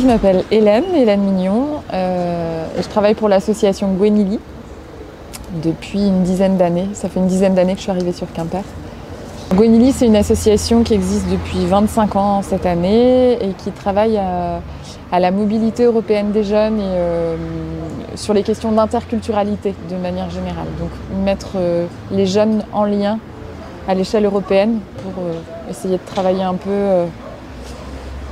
m'appelle Hélène, Hélène Mignon, euh, et je travaille pour l'association Gwenili depuis une dizaine d'années. Ça fait une dizaine d'années que je suis arrivée sur Quimper. Gwenili, c'est une association qui existe depuis 25 ans cette année et qui travaille à, la mobilité européenne des jeunes et euh, sur les questions d'interculturalité de manière générale. Donc mettre euh, les jeunes en lien à l'échelle européenne pour essayer de travailler un peu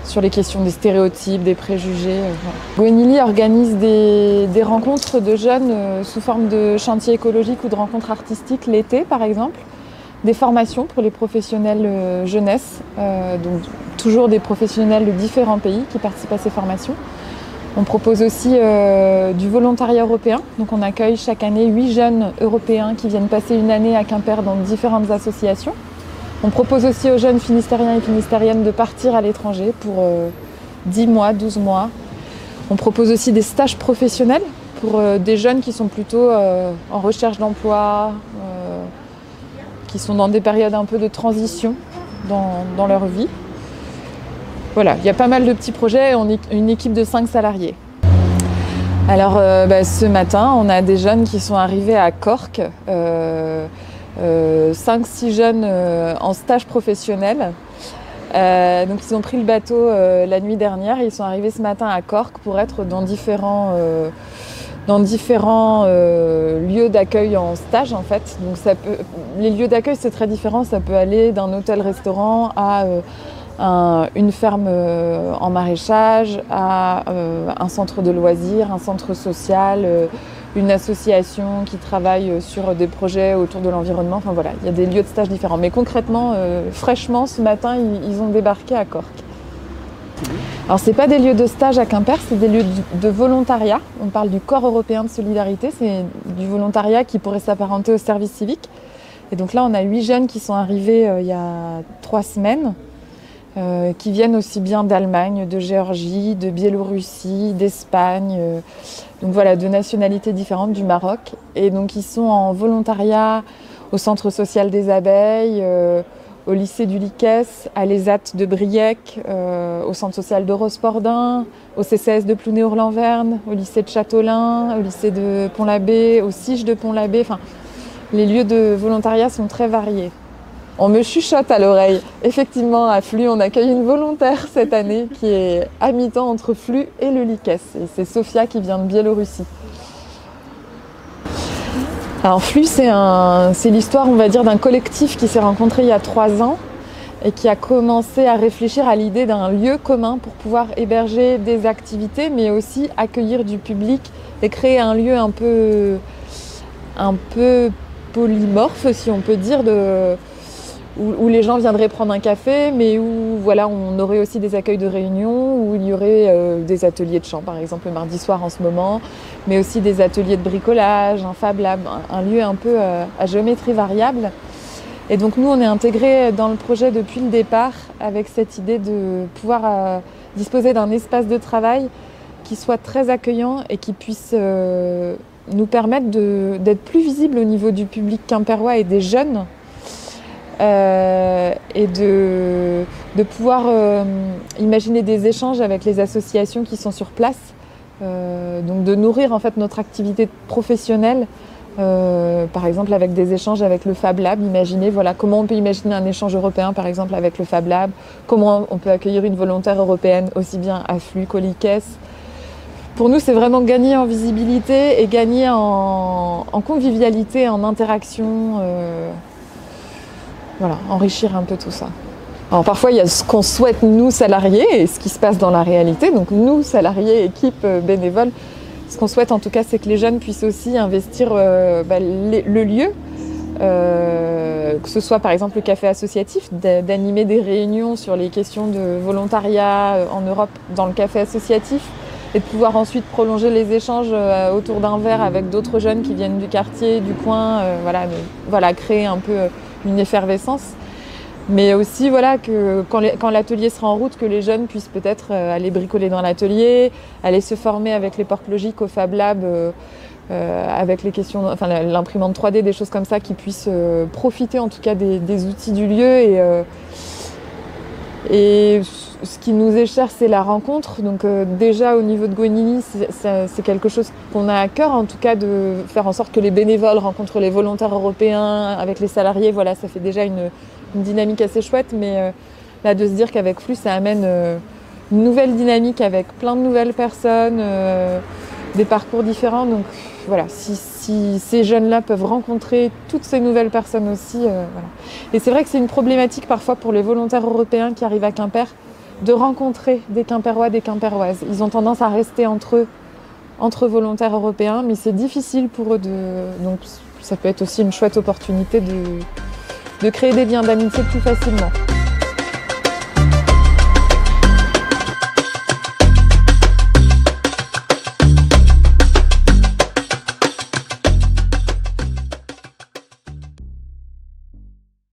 sur les questions des stéréotypes, des préjugés. Gwenili organise des, rencontres de jeunes euh, sous forme de chantiers écologiques ou de rencontres artistiques l'été par exemple, des formations pour les professionnels euh, jeunesse, euh, donc toujours des professionnels de différents pays qui participent à ces formations. On propose aussi du volontariat européen, donc on accueille chaque année huit jeunes européens qui viennent passer une année à Quimper dans différentes associations. On propose aussi aux jeunes finistériens et finistériennes de partir à l'étranger pour 10 euh, mois, 12 mois. On propose aussi des stages professionnels pour euh, des jeunes qui sont plutôt euh, en recherche d'emploi, qui sont dans des périodes un peu de transition dans, leur vie. Voilà, il y a pas mal de petits projets, on est une équipe de 5 salariés. Alors bah, ce matin, on a des jeunes qui sont arrivés à Cork. 5-6 euh, jeunes euh, en stage professionnel. Euh, donc ils ont pris le bateau la nuit dernière ils sont arrivés ce matin à Cork pour être dans différents, lieux d'accueil en stage en fait. Donc les lieux d'accueil c'est très différent, ça peut aller d'un hôtel-restaurant à une ferme en maraîchage, à un centre de loisirs, un centre social une association qui travaille sur des projets autour de l'environnement. Enfin voilà, il y a des lieux de stage différents. Mais concrètement, euh, fraîchement, ce matin, ils, ont débarqué à Cork. Alors c'est pas des lieux de stage à Quimper, c'est des lieux de volontariat. On parle du corps européen de solidarité, c'est du volontariat qui pourrait s'apparenter au service civique. Et donc là, on a huit jeunes qui sont arrivés euh, il y a trois semaines. Euh, qui viennent aussi bien d'Allemagne, de Géorgie, de Biélorussie, d'Espagne, euh, donc voilà, de nationalités différentes du Maroc. Et donc ils sont en volontariat au Centre social des abeilles, euh, au lycée du Liquès, à l'ESAT de Briec, au Centre social de Rospordin, au CCS de Plouné-Ourlan-Verne, au lycée de Châteaulin, au lycée de Pont-l'Abbé, au CIGE de Pont-l'Abbé. Enfin, les lieux de volontariat sont très variés. On me chuchote à l'oreille. Effectivement, à Flux, on accueille une volontaire cette année qui est à mi-temps entre Flux et le Likes. Et c'est Sofia qui vient de Biélorussie. Alors Flux, c'est l'histoire, on va dire, d'un collectif qui s'est rencontré il y a trois ans et qui a commencé à réfléchir à l'idée d'un lieu commun pour pouvoir héberger des activités, mais aussi accueillir du public et créer un lieu un peu, un peu polymorphe, si on peut dire, de, où, les gens viendraient prendre un café, mais où voilà, on aurait aussi des accueils de réunion, où il y aurait euh, des ateliers de chant, par exemple le mardi soir en ce moment, mais aussi des ateliers de bricolage, un Fab Lab, un, lieu un peu euh, à géométrie variable. Et donc nous, on est intégrés dans le projet depuis le départ avec cette idée de pouvoir euh, disposer d'un espace de travail qui soit très accueillant et qui puisse nous permettre d'être plus visible au niveau du public quimpérois et des jeunes et de, pouvoir euh, imaginer des échanges avec les associations qui sont sur place. Euh, donc de nourrir en fait notre activité professionnelle, par exemple avec des échanges avec le Fab Lab. Imaginez voilà comment on peut imaginer un échange européen par exemple avec le Fab Lab, comment on peut accueillir une volontaire européenne aussi bien à Flux qu'au Pour nous, c'est vraiment gagner en visibilité et gagner en convivialité, en interaction. Voilà, enrichir un peu tout ça. Alors parfois, il y a ce qu'on souhaite nous, salariés, et ce qui se passe dans la réalité. Donc nous, salariés, équipe, euh, bénévoles, ce qu'on souhaite en tout cas, c'est que les jeunes puissent aussi investir euh, bah, le lieu, euh, que ce soit par exemple le café associatif, d'animer des réunions sur les questions de volontariat en Europe dans le café associatif, et de pouvoir ensuite prolonger les échanges autour d'un verre avec d'autres jeunes qui viennent du quartier, du coin, voilà, voilà, créer un peu une effervescence. Mais aussi, voilà, que quand l'atelier sera en route, que les jeunes puissent peut-être euh, aller bricoler dans l'atelier, aller se former avec les portes logiques au Fab Lab, euh, euh, avec les questions, enfin l'imprimante 3D, des choses comme ça, qui puissent profiter en tout cas des, outils du lieu et ce qui nous est cher, c'est la rencontre. Donc euh, déjà au niveau de Gwenili, c'est quelque chose qu'on a à cœur, en tout cas de faire en sorte que les bénévoles rencontrent les volontaires européens avec les salariés. Voilà, ça fait déjà une, dynamique assez chouette. Mais euh, là, de se dire qu'avec Flux, ça amène euh, une nouvelle dynamique avec plein de nouvelles personnes, des parcours différents. Donc voilà, si, ces jeunes-là peuvent rencontrer toutes ces nouvelles personnes aussi, voilà. Et c'est vrai que c'est une problématique parfois pour les volontaires européens qui arrivent à Quimper de rencontrer des Quimpérois, des Quimpéroises. Ils ont tendance à rester entre eux, entre volontaires européens, mais c'est difficile pour eux de. Donc ça peut être aussi une chouette opportunité de, de créer des liens d'amitié plus facilement.